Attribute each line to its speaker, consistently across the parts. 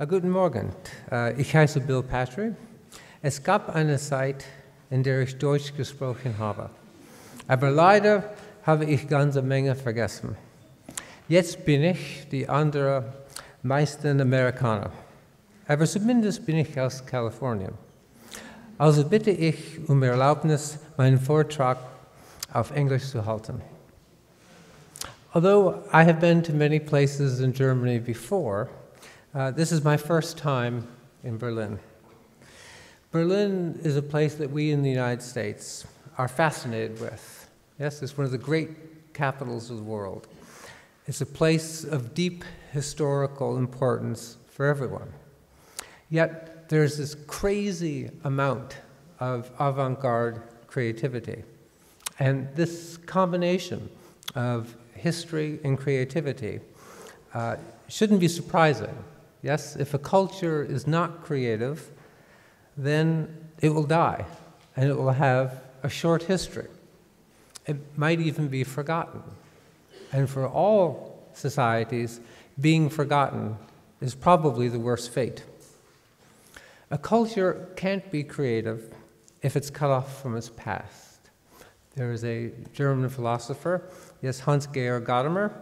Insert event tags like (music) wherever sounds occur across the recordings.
Speaker 1: Uh, guten Morgen, uh, ich heiße Bill Patry. Es gab eine Zeit, in der ich Deutsch gesprochen habe. Aber leider habe ich ganze Menge vergessen. Jetzt bin ich die andere meisten Amerikaner. Aber zumindest bin ich aus Kalifornien. Also bitte ich um Erlaubnis, meinen Vortrag auf Englisch zu halten. Although I have been to many places in Germany before, uh, this is my first time in Berlin. Berlin is a place that we in the United States are fascinated with. Yes, it's one of the great capitals of the world. It's a place of deep historical importance for everyone. Yet there's this crazy amount of avant garde creativity. And this combination of history and creativity uh, shouldn't be surprising. Yes, if a culture is not creative, then it will die and it will have a short history. It might even be forgotten. And for all societies, being forgotten is probably the worst fate. A culture can't be creative if it's cut off from its past. There is a German philosopher, yes, Hans Georg Gadamer,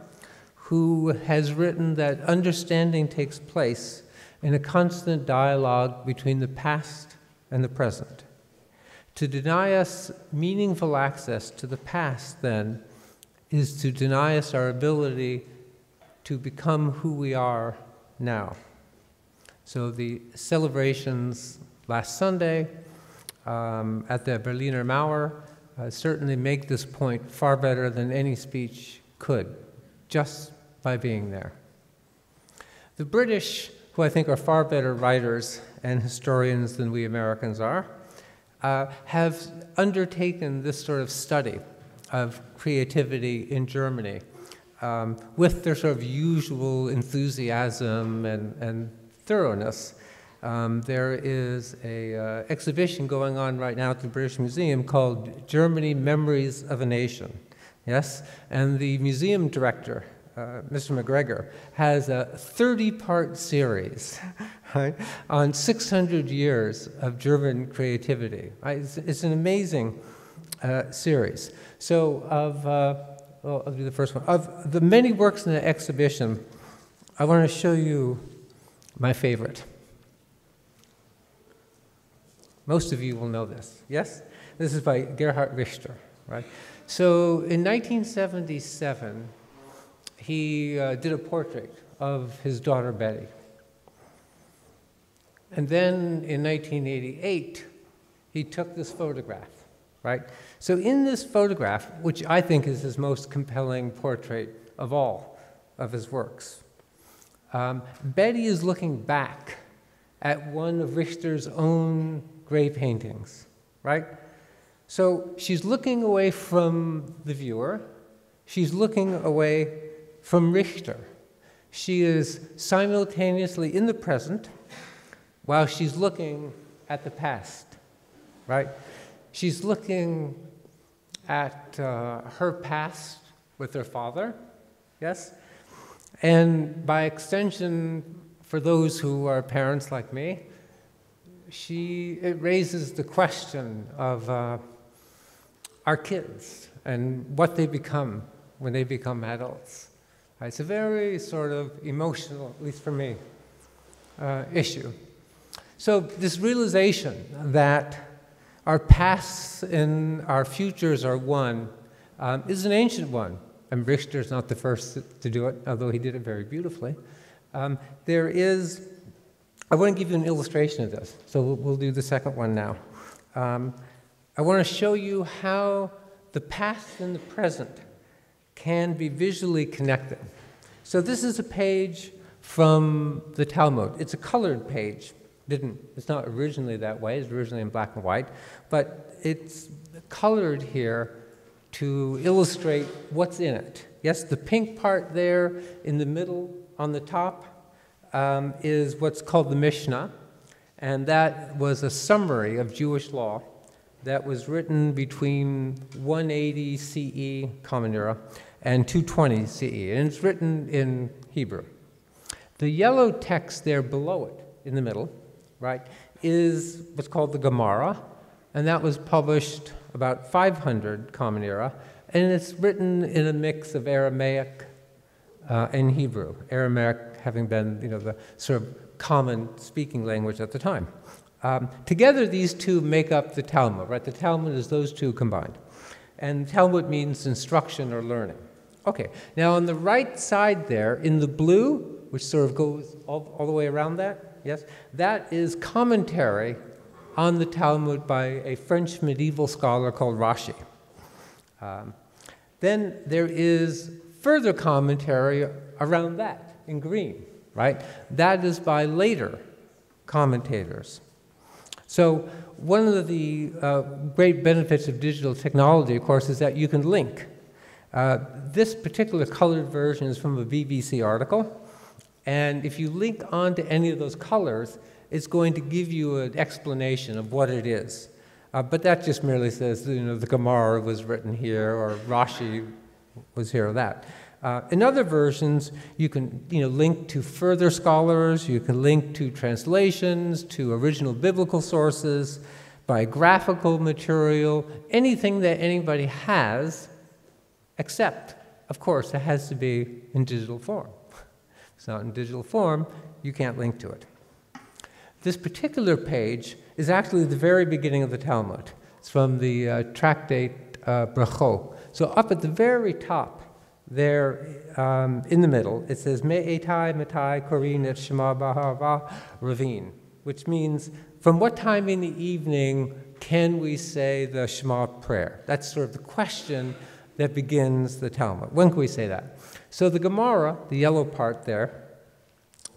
Speaker 1: who has written that understanding takes place in a constant dialogue between the past and the present. To deny us meaningful access to the past, then, is to deny us our ability to become who we are now. So the celebrations last Sunday um, at the Berliner Mauer uh, certainly make this point far better than any speech could, just by being there. The British, who I think are far better writers and historians than we Americans are, uh, have undertaken this sort of study of creativity in Germany um, with their sort of usual enthusiasm and, and thoroughness. Um, there is an uh, exhibition going on right now at the British Museum called Germany Memories of a Nation. Yes? And the museum director, Mr. MacGregor, has a 30 part series (laughs) right, on 600 years of German creativity. Right? It's, it's, an amazing uh, series. So, of, uh, well, I'll do the first one. Of the many works in the exhibition, I want to show you my favorite. Most of you will know this, yes? This is by Gerhard Richter, right? So in 1977, he uh, did a portrait of his daughter Betty. And then in 1988, he took this photograph, right? So in this photograph, which I think is his most compelling portrait of all of his works, um, Betty is looking back at one of Richter's own gray paintings, right? So she's looking away from the viewer, she's looking away from Richter. She is simultaneously in the present while she's looking at the past, right? She's looking at uh, her past with her father, yes? And by extension, for those who are parents like me, she, it raises the question of uh, our kids and what they become when they become adults. It's a very sort of emotional, at least for me, uh, issue. So, this realization that our pasts and our futures are one um, is an ancient one. And Richter is not the first to do it, although he did it very beautifully. Um, there is, I want to give you an illustration of this, so we'll, we'll do the second one now. Um, I want to show you how the past and the present can be visually connected. So this is a page from the Talmud. It's a colored page. Didn't, it's not originally that way, it's originally in black and white, but it's colored here to illustrate what's in it. Yes, the pink part there in the middle on the top um, is what's called the Mishnah, and that was a summary of Jewish law that was written between 180 CE, Common Era, and 220 CE, and it's written in Hebrew. The yellow text there below it, in the middle, right, is what's called the Gemara, and that was published about 500 Common Era, and it's written in a mix of Aramaic uh, and Hebrew, Aramaic having been you know, the sort of common speaking language at the time. Um, together, these two make up the Talmud, right? The Talmud is those two combined. And Talmud means instruction or learning. Okay, now on the right side there, in the blue, which sort of goes all, all the way around that, yes, that is commentary on the Talmud by a French medieval scholar called Rashi. Um, then there is further commentary around that in green, right? That is by later commentators. So one of the uh, great benefits of digital technology, of course, is that you can link. Uh, this particular colored version is from a BBC article, and if you link onto any of those colors, it's going to give you an explanation of what it is. Uh, but that just merely says, you know, the Gemara was written here, or Rashi was here or that. Uh, in other versions, you can you know, link to further scholars, you can link to translations, to original biblical sources, biographical material, anything that anybody has, except, of course, it has to be in digital form. if (laughs) it's not in digital form, you can't link to it. This particular page is actually the very beginning of the Talmud. It's from the uh, tractate uh, Brachot. So up at the very top, there um, in the middle, it says Me'etai Metai Korin et Shema Bahava Ravine, which means from what time in the evening can we say the Shema prayer? That's sort of the question that begins the Talmud. When can we say that? So the Gemara, the yellow part there,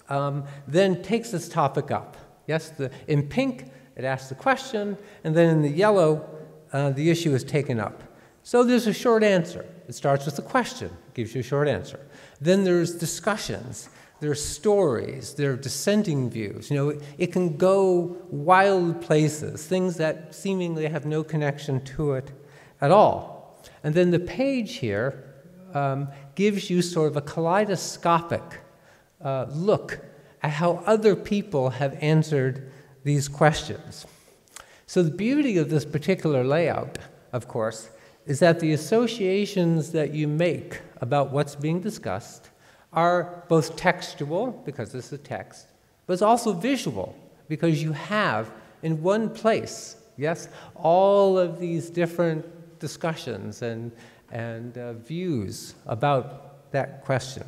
Speaker 1: um, then takes this topic up. Yes, the, in pink, it asks the question, and then in the yellow, uh, the issue is taken up. So there's a short answer. It starts with a question, gives you a short answer. Then there's discussions, there are stories, there are dissenting views. You know, it, it can go wild places, things that seemingly have no connection to it at all. And then the page here um, gives you sort of a kaleidoscopic uh, look at how other people have answered these questions. So, the beauty of this particular layout, of course, is that the associations that you make about what's being discussed are both textual, because this is text, but it's also visual, because you have in one place, yes, all of these different discussions and, and uh, views about that question.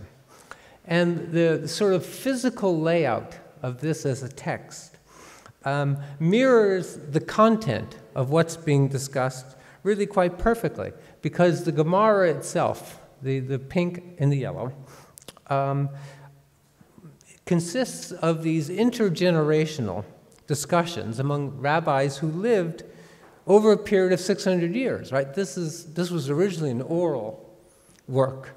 Speaker 1: And the sort of physical layout of this as a text um, mirrors the content of what's being discussed really quite perfectly because the Gemara itself, the, the pink and the yellow, um, consists of these intergenerational discussions among rabbis who lived over a period of 600 years, right? This, is, this was originally an oral work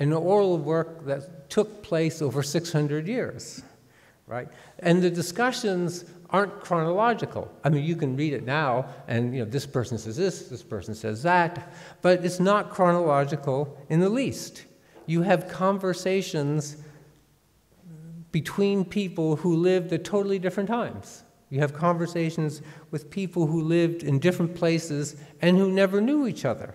Speaker 1: an oral work that took place over 600 years, right? And the discussions aren't chronological. I mean, you can read it now, and you know, this person says this, this person says that, but it's not chronological in the least. You have conversations between people who lived at totally different times. You have conversations with people who lived in different places and who never knew each other.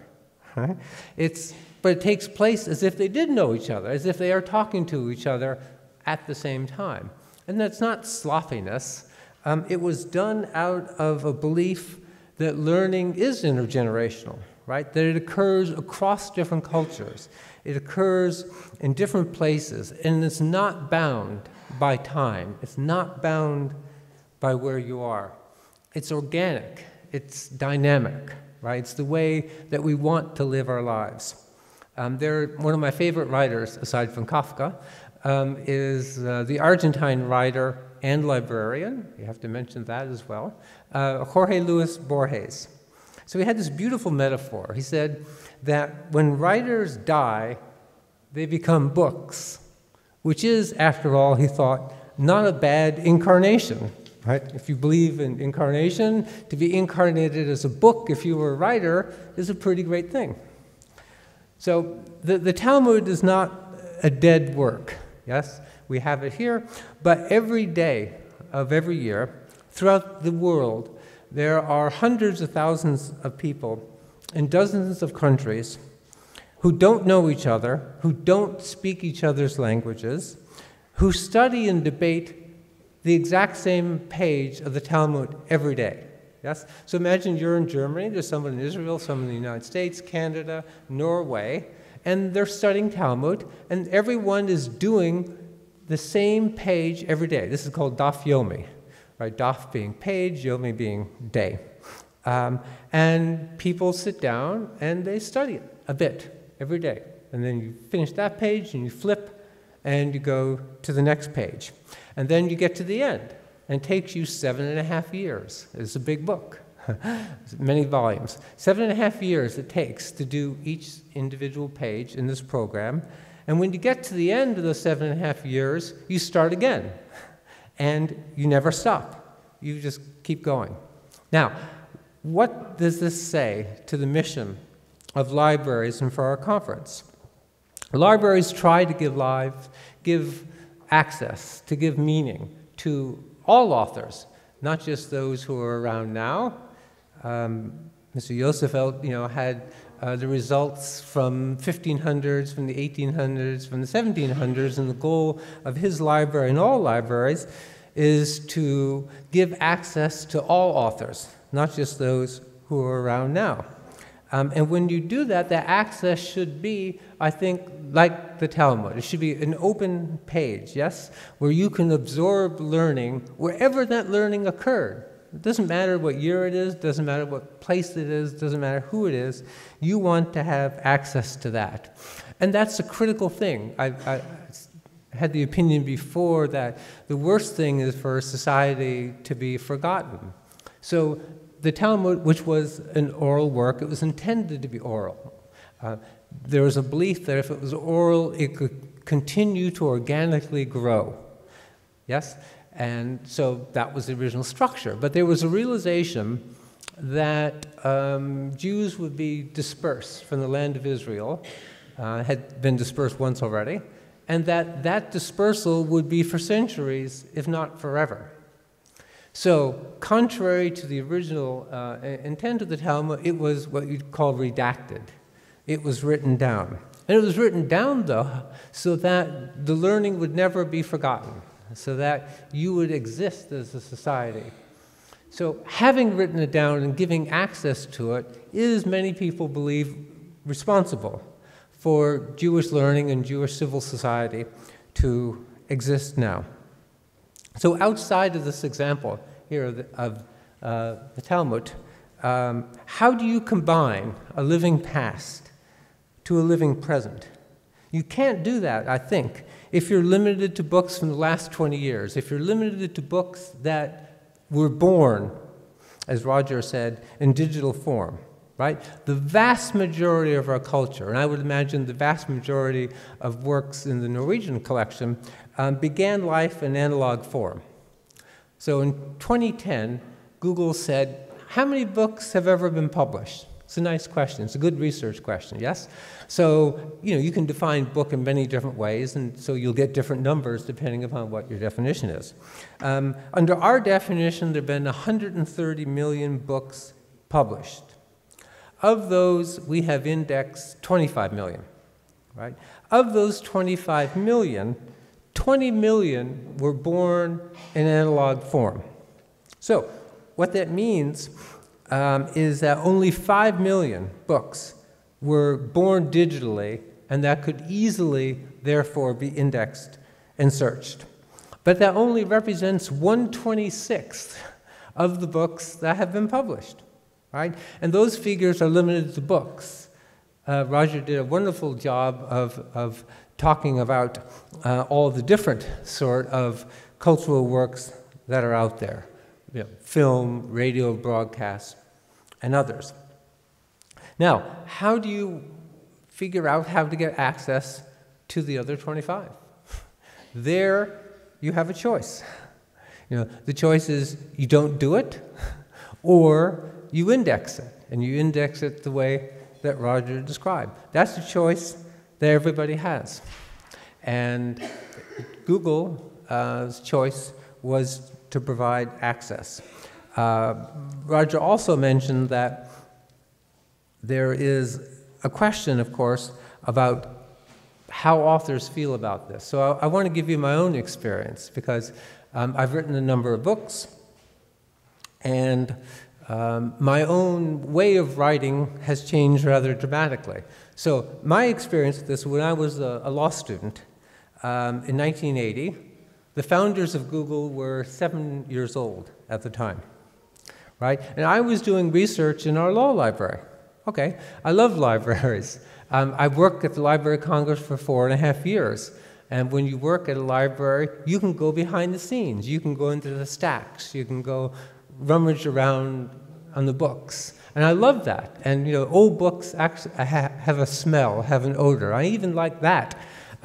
Speaker 1: Right? It's but it takes place as if they did know each other, as if they are talking to each other at the same time. And that's not slopiness. Um, it was done out of a belief that learning is intergenerational, right? That it occurs across different cultures, it occurs in different places, and it's not bound by time, it's not bound by where you are. It's organic, it's dynamic, right? It's the way that we want to live our lives. Um, one of my favorite writers, aside from Kafka, um, is uh, the Argentine writer and librarian, you have to mention that as well, uh, Jorge Luis Borges. So he had this beautiful metaphor. He said that when writers die, they become books, which is, after all, he thought, not a bad incarnation. Right? If you believe in incarnation, to be incarnated as a book if you were a writer is a pretty great thing. So the, the Talmud is not a dead work. Yes, we have it here, but every day of every year throughout the world, there are hundreds of thousands of people in dozens of countries who don't know each other, who don't speak each other's languages, who study and debate the exact same page of the Talmud every day. Yes? So imagine you're in Germany, there's someone in Israel, someone in the United States, Canada, Norway, and they're studying Talmud, and everyone is doing the same page every day. This is called Daf Yomi, right? Daf being page, Yomi being day. Um, and people sit down and they study it a bit every day. And then you finish that page and you flip and you go to the next page. And then you get to the end, and it takes you seven and a half years. It's a big book, (laughs) many volumes. Seven and a half years it takes to do each individual page in this program. And when you get to the end of the seven and a half years, you start again. And you never stop. You just keep going. Now, what does this say to the mission of libraries and for our conference? Libraries try to give live, give access, to give meaning to all authors, not just those who are around now. Um, Mr. Yosef, you know, had uh, the results from 1500s, from the 1800s, from the 1700s, and the goal of his library and all libraries is to give access to all authors, not just those who are around now. Um, and when you do that, the access should be, I think, like the Talmud. It should be an open page, yes, where you can absorb learning wherever that learning occurred. It doesn't matter what year it is, doesn't matter what place it is, doesn't matter who it is. You want to have access to that. And that's a critical thing. I, I had the opinion before that the worst thing is for a society to be forgotten. So the Talmud, which was an oral work, it was intended to be oral. Uh, there was a belief that if it was oral, it could continue to organically grow. Yes? And so that was the original structure. But there was a realization that um, Jews would be dispersed from the land of Israel, uh, had been dispersed once already, and that that dispersal would be for centuries, if not forever. So, contrary to the original uh, intent of the Talmud, it was what you'd call redacted. It was written down. And it was written down, though, so that the learning would never be forgotten, so that you would exist as a society. So, having written it down and giving access to it is, many people believe, responsible for Jewish learning and Jewish civil society to exist now. So outside of this example here of the, of, uh, the Talmud, um, how do you combine a living past to a living present? You can't do that, I think, if you're limited to books from the last 20 years, if you're limited to books that were born, as Roger said, in digital form right? The vast majority of our culture, and I would imagine the vast majority of works in the Norwegian collection, um, began life in analog form. So in 2010, Google said, How many books have ever been published? It's a nice question. It's a good research question, yes? So, you know, you can define book in many different ways, and so you'll get different numbers depending upon what your definition is. Um, under our definition, there have been 130 million books published. Of those, we have indexed 25 million, right? Of those 25 million, 20 million were born in analog form. So, what that means um, is that only 5 million books were born digitally, and that could easily, therefore, be indexed and searched. But that only represents 126th of the books that have been published right? And those figures are limited to books. Uh, Roger did a wonderful job of, of talking about uh, all the different sort of cultural works that are out there, you know, film, radio broadcasts, and others. Now, how do you figure out how to get access to the other 25? There, you have a choice. You know, the choice is you don't do it, or you index it, and you index it the way that Roger described. That's the choice that everybody has. And Google's choice was to provide access. Uh, Roger also mentioned that there is a question, of course, about how authors feel about this. So I, I want to give you my own experience because um, I've written a number of books, and um, my own way of writing has changed rather dramatically. So my experience with this, when I was a, a law student um, in 1980, the founders of Google were seven years old at the time right? And I was doing research in our law library. Okay, I love (laughs) libraries. Um, I worked at the Library of Congress for four and a half years. And when you work at a library, you can go behind the scenes. You can go into the stacks. You can go rummage around on the books. And I love that. And you know, old books actually have a smell, have an odor. I even like that.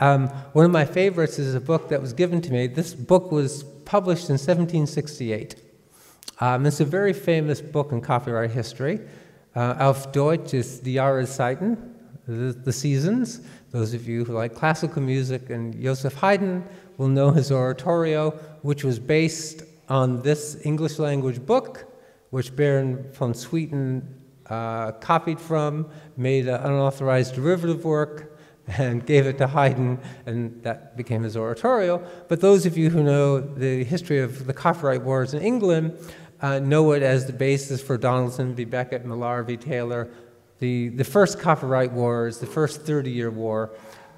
Speaker 1: Um, one of my favorites is a book that was given to me. This book was published in 1768. Um, it's a very famous book in copyright history. Uh, auf Deutsch is Die Jahreszeiten, the, the seasons. Those of you who like classical music and Joseph Haydn will know his oratorio, which was based on this English language book, which Baron von Swieten uh, copied from, made an unauthorized derivative work, and gave it to Haydn, and that became his oratorio. But those of you who know the history of the copyright wars in England uh, know it as the basis for Donaldson v. Beckett, Millar v. Taylor, the, the first copyright wars, the first 30 year war,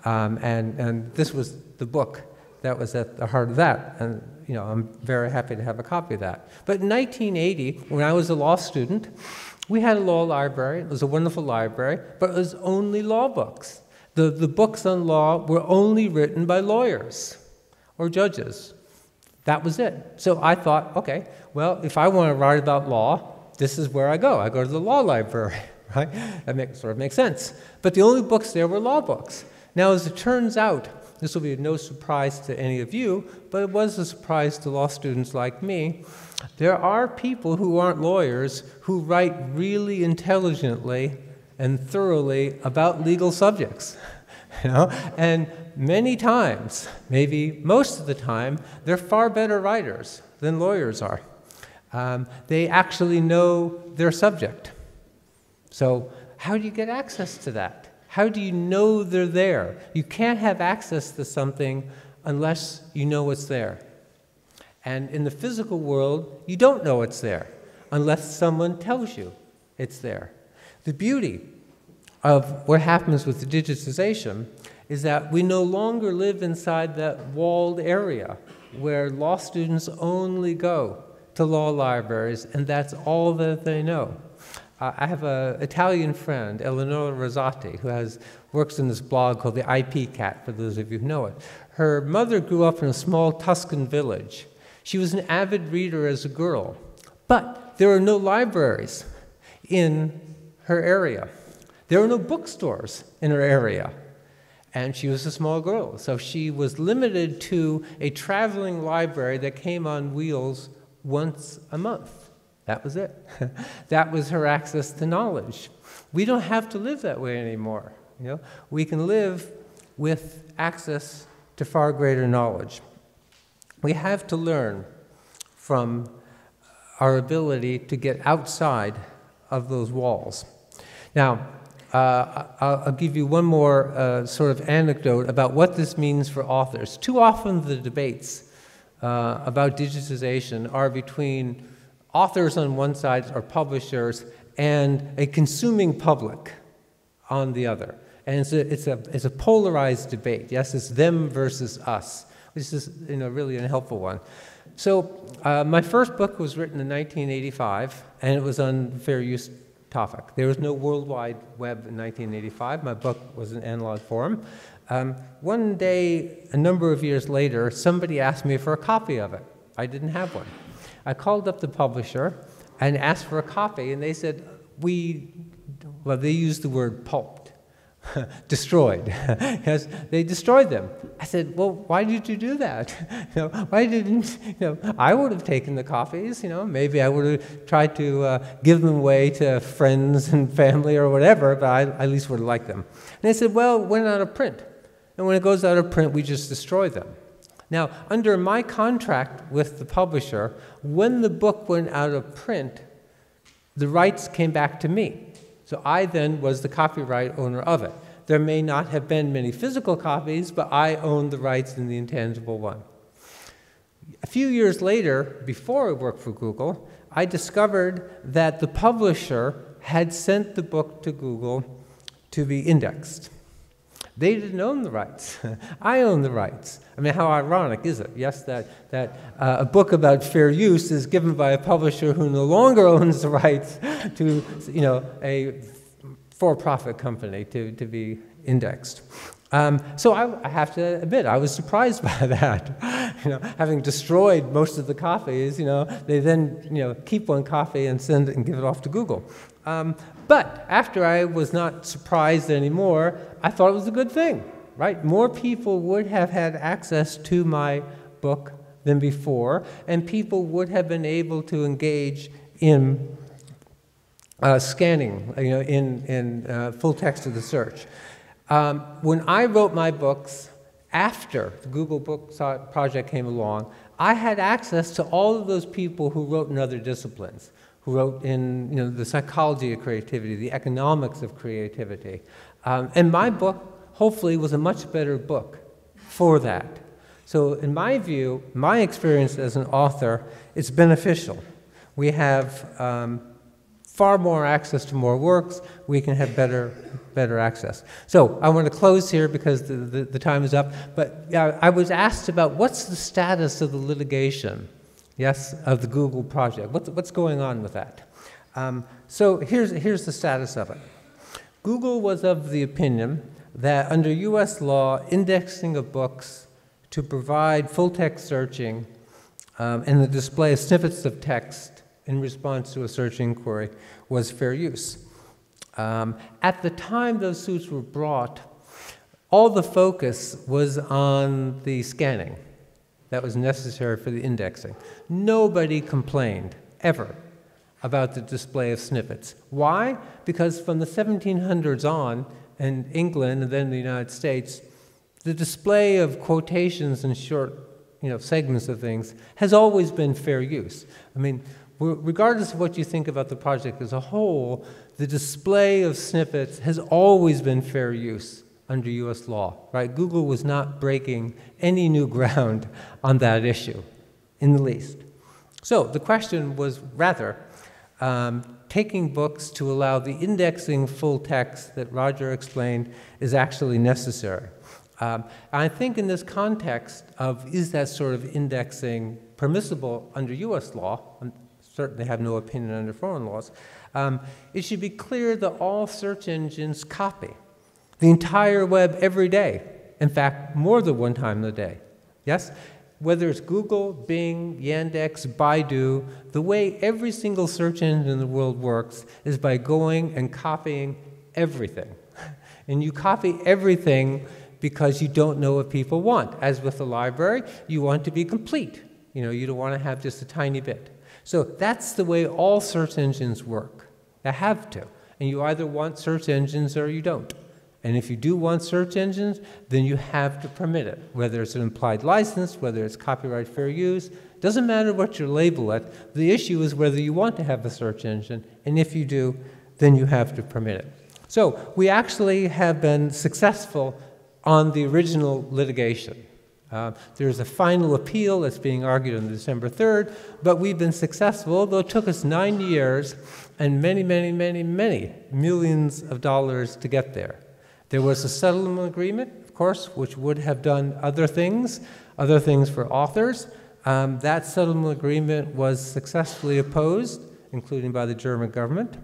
Speaker 1: um, and, and this was the book that was at the heart of that. And you know, I'm very happy to have a copy of that. But in 1980, when I was a law student, we had a law library. It was a wonderful library, but it was only law books. The, the books on law were only written by lawyers or judges. That was it. So I thought, okay, well, if I want to write about law, this is where I go. I go to the law library, (laughs) right? That sort of makes sense. But the only books there were law books. Now, as it turns out, this will be no surprise to any of you, but it was a surprise to law students like me. There are people who aren't lawyers who write really intelligently and thoroughly about legal subjects. (laughs) You know? And many times, maybe most of the time, they're far better writers than lawyers are. Um, they actually know their subject. So, how do you get access to that? How do you know they're there? You can't have access to something unless you know it's there. And in the physical world, you don't know it's there unless someone tells you it's there. The beauty of what happens with the digitization is that we no longer live inside that walled area where law students only go to law libraries and that's all that they know. Uh, I have an Italian friend, Eleonora Rosati, who has, works in this blog called the IPKat, for those of you who know it. Her mother grew up in a small Tuscan village. She was an avid reader as a girl, but there are no libraries in her area. There were no bookstores in her area. And she was a small girl, so she was limited to a traveling library that came on wheels once a month. That was it. (laughs) that was her access to knowledge. We don't have to live that way anymore. You know? We can live with access to far greater knowledge. We have to learn from our ability to get outside of those walls. Now, uh, I'll, I'll, give you one more uh, sort of anecdote about what this means for authors. Too often, the debates uh, about digitization are between authors on one side, or publishers, and a consuming public on the other. And it's a, it's a, it's a polarized debate. Yes, it's them versus us, which is you know, really a helpful one. So, uh, my first book was written in 1985, and it was on fair use topic. There was no World Wide Web in 1985. My book was in analog form. Um, one day, a number of years later, somebody asked me for a copy of it. I didn't have one. I called up the publisher and asked for a copy, and they said, We, well, they used the word pulp (laughs) destroyed. (laughs) yes, they destroyed them. I said, well, why did you do that? (laughs) you know, why didn't, you know, I would have taken the coffees, you know, maybe I would have tried to uh, give them away to friends and family or whatever, but I at least would have liked them. And they said, well, it went out of print. and when it goes out of print, we just destroy them. Now, under my contract with the publisher, when the book went out of print, the rights came back to me. So I then was the copyright owner of it. There may not have been many physical copies, but I owned the rights in the intangible one. A few years later, before I worked for Google, I discovered that the publisher had sent the book to Google to be indexed. They didn't own the rights. (laughs) I own the rights. I mean, how ironic is it? Yes, that, that uh, a book about fair use is given by a publisher who no longer (laughs) owns the rights to, you know, a for-profit company to, to be indexed. Um, so I, I, have to admit, I was surprised (laughs) by that. you know, having destroyed most of the copies, you know, they then you know keep one copy and send it and give it off to Google. Um, but after I was not surprised anymore, I thought it was a good thing, right? More people would have had access to my book than before, and people would have been able to engage in uh, scanning, you know, in, in uh, full text of the search. Um, when I wrote my books, after the Google Book Project came along, I had access to all of those people who wrote in other disciplines who wrote in you know, the psychology of creativity, the economics of creativity. Um, and my book, hopefully, was a much better book for that. So, in my view, my experience as an author is beneficial. We have um, far more access to more works, we can have better, better access. So I want to close here because the, the, the time is up, but yeah, I was asked about what's the status of the litigation yes, of the Google project. What's, what's going on with that? Um, so here's, here's the status of it. Google was of the opinion that under US law, indexing of books to provide full text searching um, and the display of snippets of text in response to a search inquiry was fair use. Um, at the time those suits were brought, all the focus was on the scanning that was necessary for the indexing. Nobody complained, ever, about the display of snippets. Why? Because from the 1700s on, in England and then the United States, the display of quotations and short you know, segments of things has always been fair use. I mean, regardless of what you think about the project as a whole, the display of snippets has always been fair use under US law, right? Google was not breaking any new ground (laughs) on that issue in the least. So the question was rather um, taking books to allow the indexing full text that Roger explained is actually necessary. Um, I think in this context of is that sort of indexing permissible under US law, certainly have no opinion under foreign laws, um, it should be clear that all search engines copy the entire web every day. In fact, more than one time a day. Yes? Whether it's Google, Bing, Yandex, Baidu, the way every single search engine in the world works is by going and copying everything. (laughs) And you copy everything because you don't know what people want. As with the library, you want to be complete. You know, you don't want to have just a tiny bit. So that's the way all search engines work. They have to. And you either want search engines or you don't. And if you do want search engines, then you have to permit it, whether it's an implied license, whether it's copyright fair use. Doesn't matter what you label it. The issue is whether you want to have a search engine, and if you do, then you have to permit it. So we actually have been successful on the original litigation. Uh, there's a final appeal that's being argued on December 3rd, but we've been successful, although it took us nine years and many, many, many, many millions of dollars to get there. There was a settlement agreement, of course, which would have done other things, other things for authors. Um, that settlement agreement was successfully opposed, including by the German government.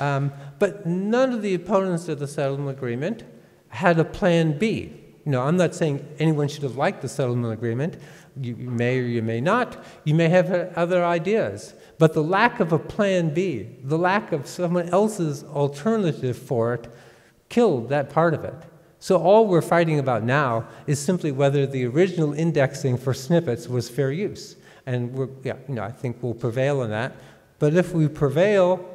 Speaker 1: Um, but none of the opponents of the settlement agreement had a plan B. You know, I'm not saying anyone should have liked the settlement agreement. You, may or you may not. You may have other ideas. But the lack of a plan B, the lack of someone else's alternative for it, killed that part of it. So all we're fighting about now is simply whether the original indexing for snippets was fair use. And we're, yeah, you know, I think we'll prevail on that. But if we prevail,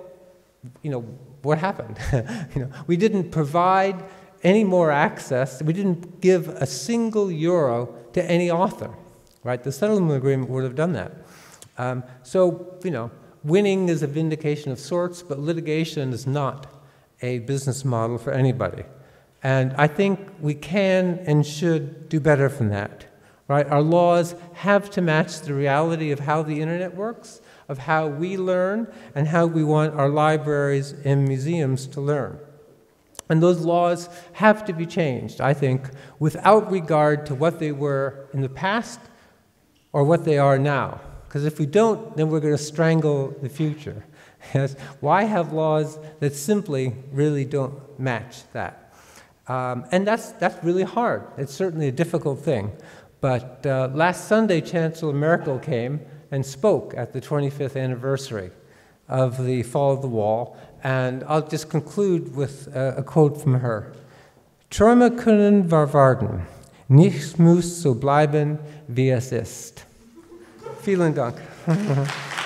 Speaker 1: you know, what happened? (laughs) you know, we didn't provide any more access. We didn't give a single euro to any author, right? The settlement agreement would have done that. Um, so, you know, winning is a vindication of sorts, but litigation is not a business model for anybody. And I think we can and should do better from that. Right? Our laws have to match the reality of how the internet works, of how we learn, and how we want our libraries and museums to learn. And those laws have to be changed, I think, without regard to what they were in the past or what they are now. Because if we don't, then we're going to strangle the future. (laughs) Yes? Why have laws that simply really don't match that? Um, and that's, that's really hard. It's certainly a difficult thing. But uh, last Sunday, Chancellor Merkel came and spoke at the 25th anniversary of the fall of the wall. And I'll just conclude with a, a quote from her. Träume können verwarten. Nichts muss so bleiben, wie es ist. Vielen Dank. (laughs)